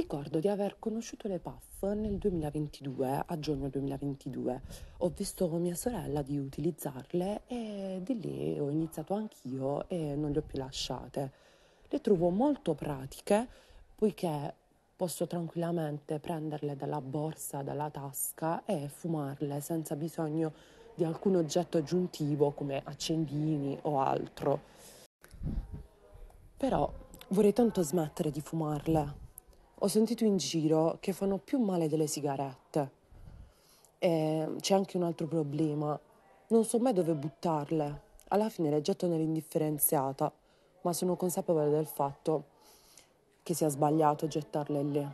Ricordo di aver conosciuto le puff nel 2022, a giugno 2022. Ho visto mia sorella di utilizzarle e di lì ho iniziato anch'io e non le ho più lasciate. Le trovo molto pratiche poiché posso tranquillamente prenderle dalla borsa, dalla tasca e fumarle senza bisogno di alcun oggetto aggiuntivo come accendini o altro. Però vorrei tanto smettere di fumarle. Ho sentito in giro che fanno più male delle sigarette. E c'è anche un altro problema. Non so mai dove buttarle. Alla fine le getto nell'indifferenziata, ma sono consapevole del fatto che sia sbagliato gettarle lì.